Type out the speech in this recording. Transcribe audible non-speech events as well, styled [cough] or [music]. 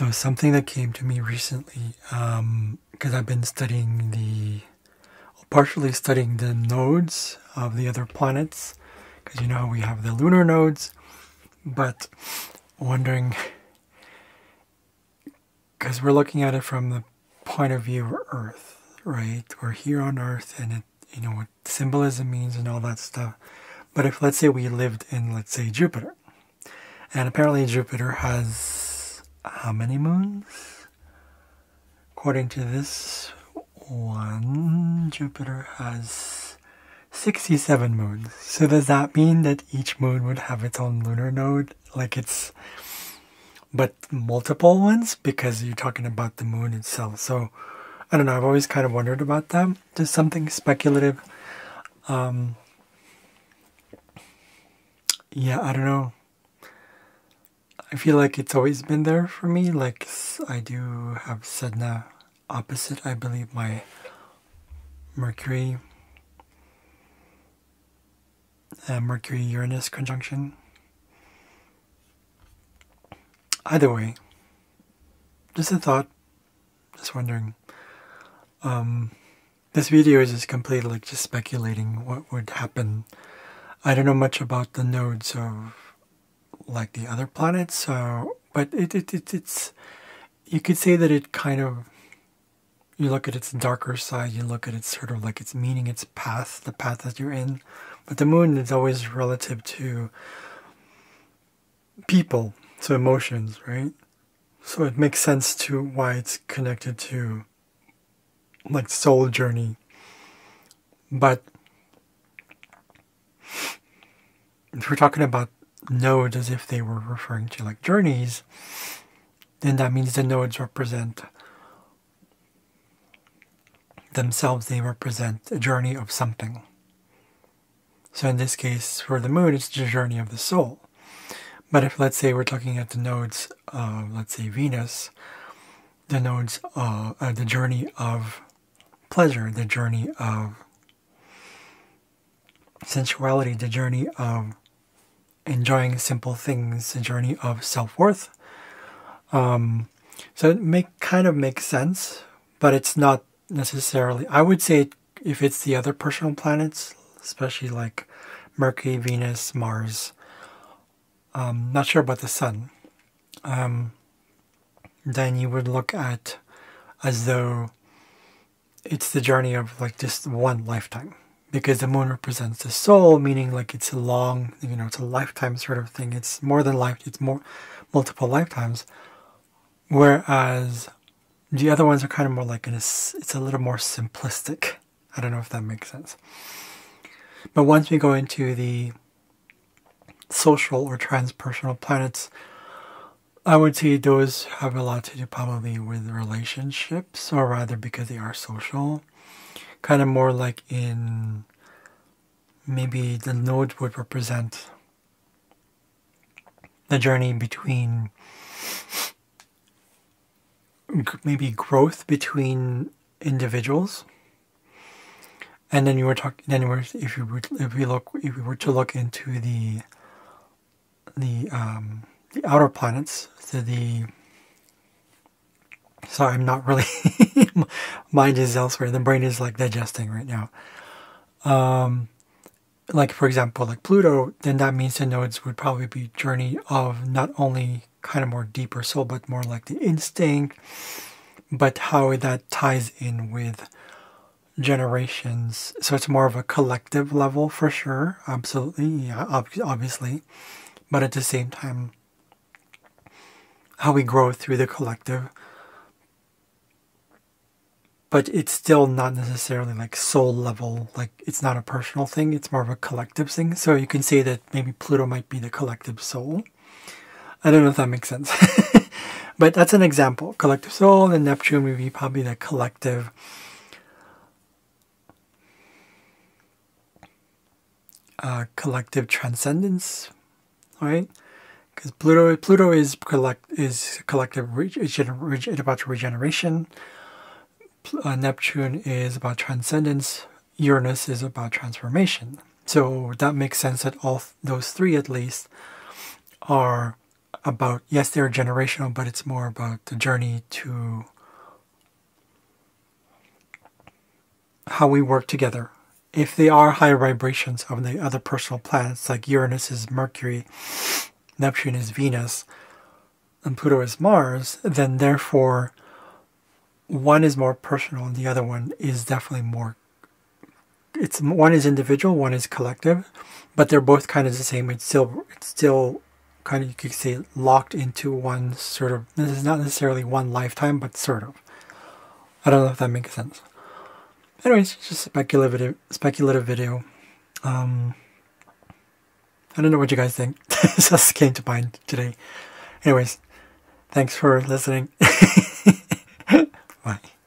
So something that came to me recently, because um, I've been studying the, partially studying the nodes of the other planets, because you know we have the lunar nodes, but wondering, because we're looking at it from the point of view of Earth, right? We're here on Earth, and it, you know what symbolism means and all that stuff. But if let's say we lived in, let's say Jupiter, and apparently Jupiter has how many moons? According to this one, Jupiter has 67 moons. So does that mean that each moon would have its own lunar node? Like it's, but multiple ones? Because you're talking about the moon itself. So I don't know, I've always kind of wondered about that. Just something speculative. Um, yeah, I don't know. I feel like it's always been there for me. Like I do have Sedna opposite, I believe, my Mercury, uh, Mercury Uranus conjunction. Either way, just a thought. Just wondering. Um, this video is just completely like just speculating what would happen. I don't know much about the nodes of like the other planets. So, but it, it, it it's you could say that it kind of you look at its darker side, you look at its sort of like its meaning, its path, the path that you're in. But the moon is always relative to people, to emotions, right? So it makes sense to why it's connected to like soul journey. But if we're talking about nodes as if they were referring to like journeys, then that means the nodes represent themselves, they represent a journey of something. So in this case, for the moon, it's the journey of the soul. But if let's say we're looking at the nodes of, let's say, Venus, the nodes, uh, uh, the journey of pleasure, the journey of sensuality, the journey of enjoying simple things, a journey of self worth. Um, so it make kind of makes sense, but it's not necessarily. I would say if it's the other personal planets, especially like Mercury, Venus, Mars. Um, not sure about the Sun. Um, then you would look at as though it's the journey of like just one lifetime because the moon represents the soul, meaning like it's a long, you know, it's a lifetime sort of thing. It's more than life, it's more multiple lifetimes. Whereas the other ones are kind of more like, an, it's a little more simplistic. I don't know if that makes sense. But once we go into the social or transpersonal planets, I would say those have a lot to do probably with relationships, or rather because they are social kind of more like in maybe the node would represent the journey between maybe growth between individuals. And then you were talking then were, if you were if we look if we were to look into the the um the outer planets so the Sorry, I'm not really. [laughs] mind is elsewhere. The brain is like digesting right now. Um, like for example, like Pluto, then that means the nodes would probably be journey of not only kind of more deeper soul, but more like the instinct, but how that ties in with generations. So it's more of a collective level for sure. Absolutely, yeah, obviously, but at the same time, how we grow through the collective but it's still not necessarily like soul level like it's not a personal thing it's more of a collective thing. So you can say that maybe pluto might be the collective soul. I don't know if that makes sense. [laughs] But that's an example. Collective soul and neptune would be probably the collective uh, collective transcendence right? Because pluto pluto is collect is collective it's about regeneration uh, Neptune is about transcendence, Uranus is about transformation. So that makes sense that all those three, at least, are about yes they're generational but it's more about the journey to how we work together if they are higher vibrations of the other personal planets like uranus is mercury neptune is venus and pluto is mars then therefore one is more personal and the other one is definitely more it's one is individual one is collective but they're both kind of the same. It's still it's still kind of you could say locked into one sort of this is not necessarily one lifetime but sort of. I don't know if that makes sense. Anyways just speculative speculative video. Um i don't know what you guys think. [laughs] This just came to mind today. Anyways thanks for listening [laughs] Right.